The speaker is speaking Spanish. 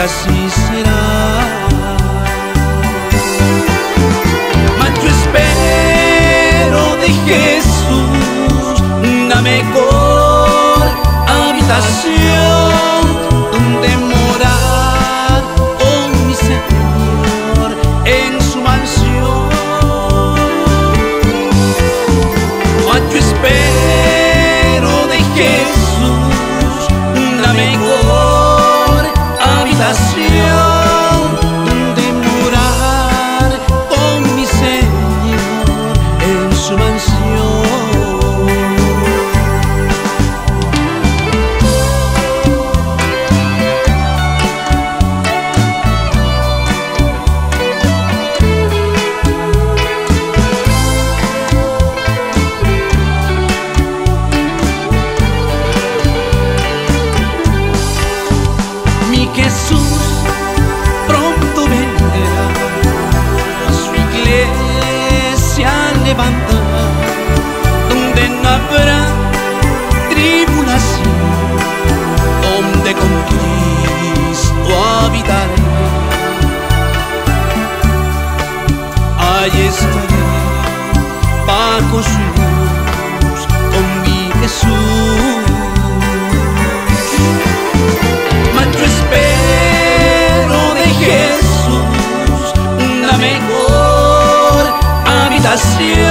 que así será. Mas yo espero de Jesús una mejor habitación donde morar con mi Señor en su mansión. Mas yo espero de Jesús una mejor sensación habrá tribulación donde con Cristo habitaré. Allí estaré bajo su luz con mi Jesús. Mas yo espero de Jesús una mejor habitación.